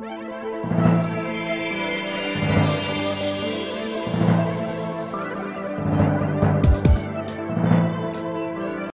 you